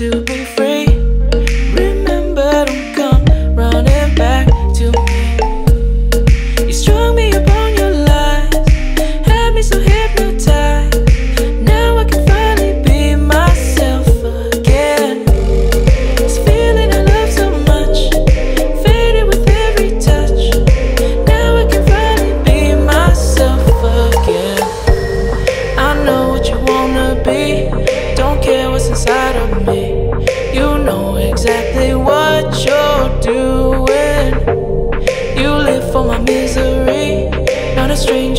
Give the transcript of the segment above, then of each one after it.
to be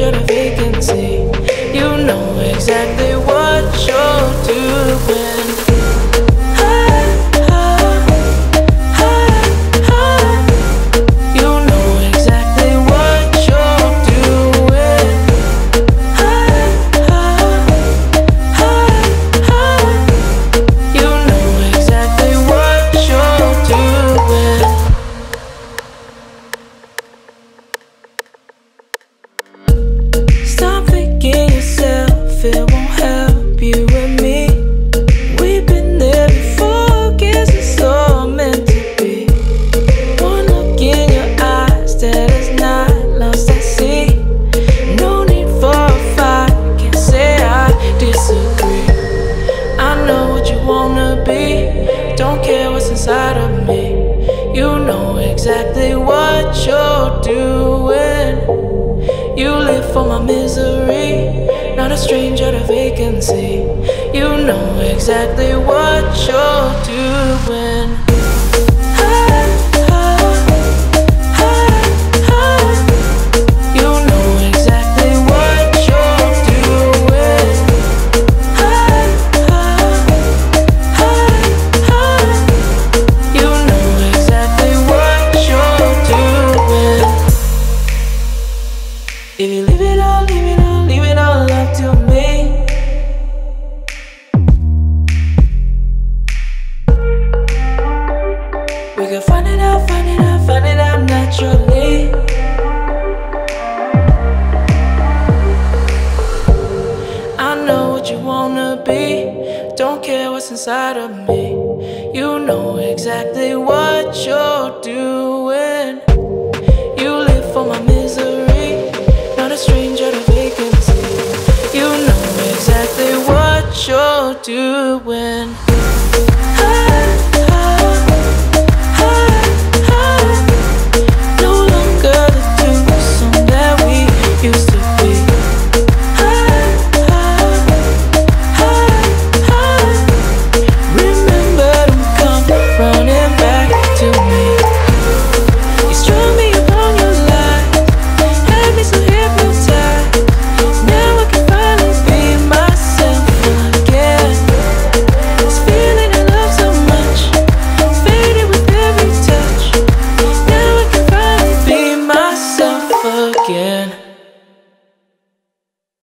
a stranger vacancy. You know exactly inside of me. You know exactly what you're doing. You live for my misery, not a stranger to vacancy. You know exactly what you're doing. If you leave it all, leave it all, leave it all up to me. We can find it out, find it out, find it out naturally. I know what you wanna be, don't care what's inside of me. You know exactly what you're doing. Doing.